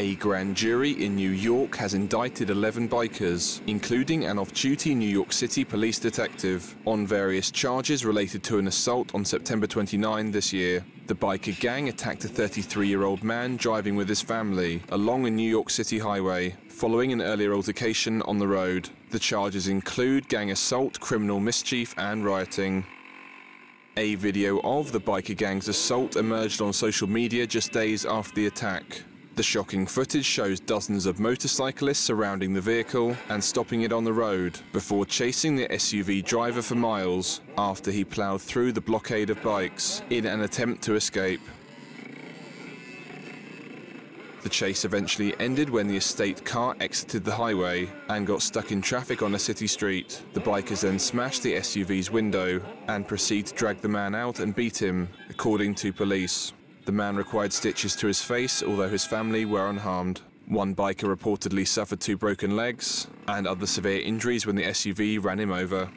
A grand jury in New York has indicted 11 bikers, including an off duty New York City police detective, on various charges related to an assault on September 29 this year. The biker gang attacked a 33 year old man driving with his family along a New York City highway, following an earlier altercation on the road. The charges include gang assault, criminal mischief, and rioting. A video of the biker gang's assault emerged on social media just days after the attack. The shocking footage shows dozens of motorcyclists surrounding the vehicle and stopping it on the road before chasing the SUV driver for miles after he ploughed through the blockade of bikes in an attempt to escape. The chase eventually ended when the estate car exited the highway and got stuck in traffic on a city street. The bikers then smashed the SUV's window and proceed to drag the man out and beat him, according to police. The man required stitches to his face, although his family were unharmed. One biker reportedly suffered two broken legs and other severe injuries when the SUV ran him over.